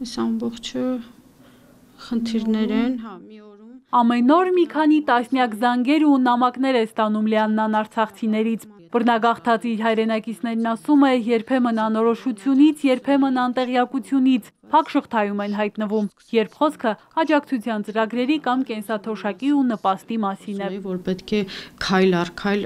այս ամբողջը խնդիրներ են, հա, մի օրում Ամեն օր մի քանի տասնյակ զանգեր ու նամակներ է ստանում Լիաննան արցախցիներից։ Բռնագաղթած իր հայրենակիցներն ասում է, երբեմն անորոշությունից, երբեմն անտեղյակությունից փակ շղթայում են հայտնվում, երբ խոսքը աջակցության ծրագրերի կամ կենսաթոշակի ու նպաստի մասին է։ որ պետք է քայլ առ քայլ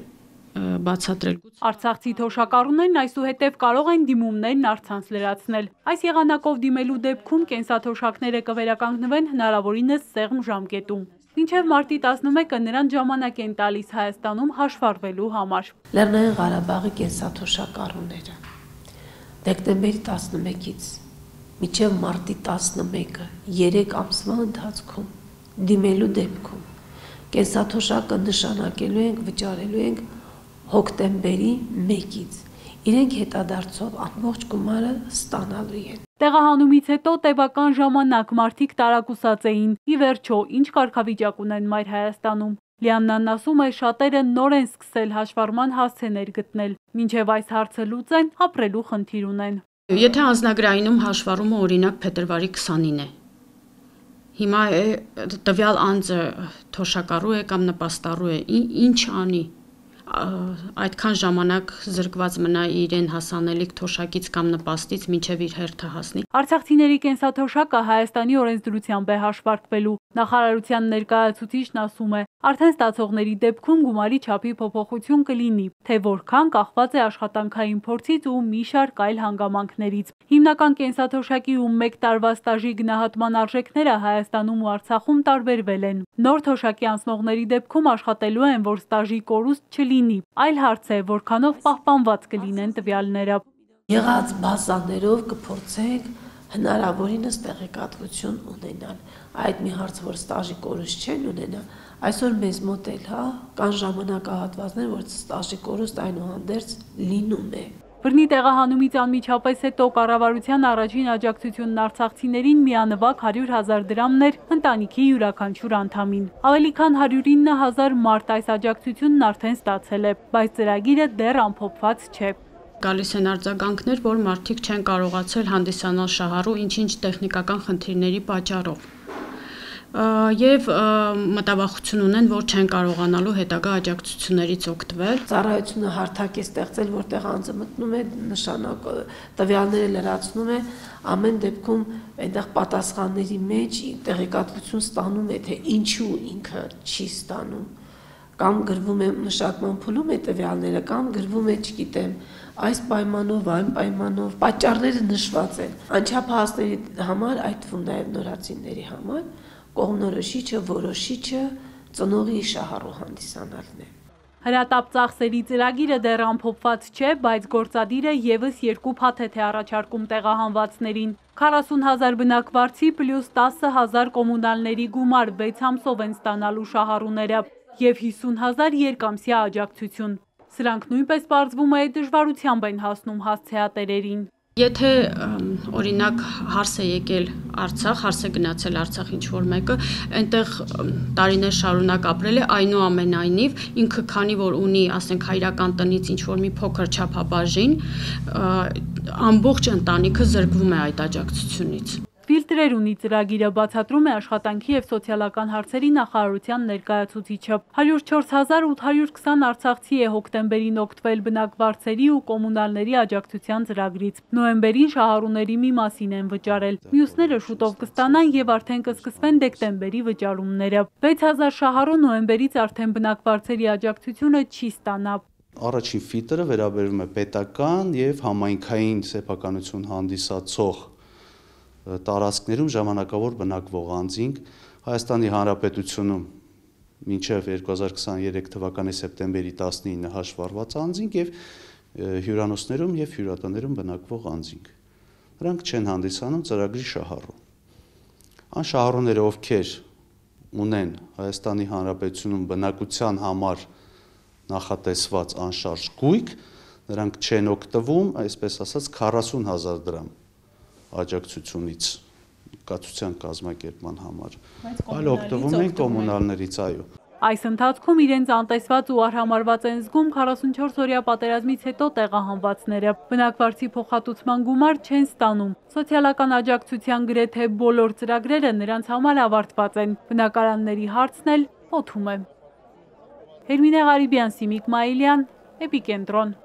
բացատրել։ Արցախցի թոշակառուներն այսուհետև կարող են դիմումներն առցանց լրացնել։ Այս եղանակով դիմելու դեպքում կենսաթոշակները կվերականգնվեն հնարավորինս սեղմ ժամկետում։ Մինչև մարտի 11-ը նրան ժամանակ են տալիս Հայաստանում հաշվառվելու համար։ Լեռնային Ղարաբաղի կենսաթոշակառուները դեկտեմբերի 11-ից մինչև մարտի 11-ը 3 ամսվա ընթացքում դիմելու դեպքում կենսաթոշակը նշանակելու ենք, վճարելու ենք հոկտեմբերի 1-ից իրենք հետադարձով ամբողջ գումարը ստանալու են։ Տեղահանումից հետո տևական ժամանակ մարդիկ տարակուսած էին։ Ի վերջո, ինչ կարգավիճակ ունեն Մայր Հայաստանում։ Լիաննան ասում է, շատերը նոր են սկսել հաշվառման հասցեներ գտնել։ Մինչև այս հարցը լուծեն, ապրելու խնդիր ունեն։ Եթե անznագրայինում հաշվառումը օրինակ փետրվարի 20-ին է, հիմա է տվյալ անձը թոշակառու է կամ նպաստառու է, ինչ անի այդքան ժամանակ զրկված մնա իրեն հասանելիք թոշակից կամ նպաստից մինչև իր հերթը հասնի։ Արցախցիների կենսաթոշակը Հայաստանի օրենսդրությամբ է հաշվարկվելու։ Նախարարության ներկայացուցիչն ասում է, արդեն ստացողների դեպքում գումարի չափի փոփոխություն կլինի, թե որքան կախված է աշխատանքային փորձից ու մի շարք այլ հանգամանքներից։ Հիմնական կենսաթոշակի ու 1 տարվա ստաժի գնահատման արժեքները Հայաստանում ու Արցախում տարբերվել են։ Նոր թոշակի անցնողների դեպքում աշխատելու են, որ ստաժի կորուստ չլինի։ Այլ հարց է, որքանով պահպանված կլինեն տվյալները։ Եղած բազաներով կփորձենք հնարավորինս տեղեկատվություն ունենալ։ Այդ մի հարց, որ ստաժի կորուստ չեն ունենա, այսօր մեզ մոտ էլ, հա, կան ժամանակահատվածներ, որ ստաժի կորուստ այնուհանդերձ լինում է։ Բռնի տեղահանումից անմիջապես հետո կառավարության առաջին աջակցությունն արցախցիներին միանվագ 100 հազար դրամներ ընտանիքի յուրաքանչյուր անդամին։ Ավելի քան 109 հազար մարդ այս աջակցությունն արդեն ստացել է, բայց ծրագիրը դեռ ամփոփված չէ գալիս են արձագանքներ, որ մարդիկ չեն կարողացել հանդիսանալ շահառու ինչ-ինչ տեխնիկական խնդիրների պատճառով եւ մտավախություն ունեն, որ չեն կարողանալու հետագա աջակցություններից օգտվել։ Ծառայությունը հարթակ է ստեղծել, որտեղ անձը մտնում է, նշանակ տվյալները լրացնում է, ամեն դեպքում այնտեղ պատասխանների մեջ տեղեկատվություն ստանում է, թե ինչու ինքը չի ստանում կամ գրվում է մշակման փուլում է տվյալները կամ գրվում է, չգիտեմ, այս պայմանով, այն պայմանով պատճառները նշված են։ Անչափահասների համար, այդ թվում նաև նորացիների համար, կողմնորոշիչը, որոշիչը ծնողի շահառու հանդիսանալն է։ Հրատապ ծախսերի ծրագիրը դեռ ամփոփված չէ, բայց գործադիրը եւս երկու փաթեթ է առաջարկում տեղահանվածներին։ 40000 բնակվարցի պլյուս 10000 կոմունալների գումար 6 ամսով են ստանալու շահառուները եւ 50000 երկամսյա աջակցություն։ Սրանք նույնպես պարզվում է դժվարությամբ են հասնում հասցեատերերին։ Եթե օրինակ հարս է եկել Արցախ, հարս է գնացել Արցախ ինչ որ մեկը, այնտեղ տարիներ շարունակ ապրել է, այնուամենայնիվ ինքը քանի որ ունի, ասենք հայրական տնից ինչ որ մի փոքր չափաբաժին, ամբողջ ընտանիքը զրկվում է այդ աջակցությունից։ Ֆիլտրեր ունի ծրագիրը բացատրում է աշխատանքի եւ սոցիալական հարցերի նախարարության ներկայացուցիչը։ 104820 արցախցի է հոկտեմբերին օգտվել բնակվարձերի ու կոմունալների աջակցության ծրագրից։ Նոեմբերին շահառուների մի մասին են վճարել։ Մյուսները շուտով կստանան եւ արդեն կսկսվեն դեկտեմբերի վճարումները։ 6000 շահառու նոեմբերից արդեն բնակվարձերի աջակցությունը չի ստանա։ Առաջին ֆիլտրը վերաբերում է պետական եւ համայնքային սեփականություն հանդիսացող տարածքներում ժամանակավոր բնակվող անձինք Հայաստանի Հանրապետությունում մինչև 2023 թվականի սեպտեմբերի 19-ը հաշվառված անձինք եւ հյուրանոցներում եւ հյուրատներում բնակվող անձինք։ Նրանք չեն հանդիսանում ծրագրի շահառու։ Այն շահառուները, ովքեր ունեն Հայաստանի Հանրապետությունում բնակության համար նախատեսված անշարժ գույք, նրանք չեն օգտվում, այսպես ասած 40000 դրամ աջակցությունից կացության կազմակերպման համար, այլ օգտվում են կոմունալներից, այո։ Այս ընթացքում իրենց անտեսված ու արհամարված են զգում 44-օրյա պատերազմից հետո տեղահանվածները։ Բնակվարձի փոխհատուցման գումար չեն ստանում։ Սոցիալական աջակցության գրեթե բոլոր ծրագրերը նրանց համար ավարտված են։ Բնակարանների հարցն էլ օթում է։ Հերմինե Ղարիբյան, Սիմիկ Մայիլյան, Էպիկենտրոն։